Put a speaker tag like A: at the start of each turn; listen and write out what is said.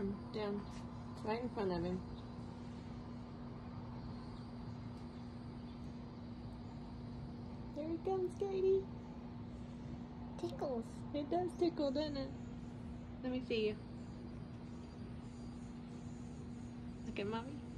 A: arm down right in front of him. There he comes, Katie.
B: Tickles.
A: It does tickle, doesn't it? Let me see you. Look at mommy.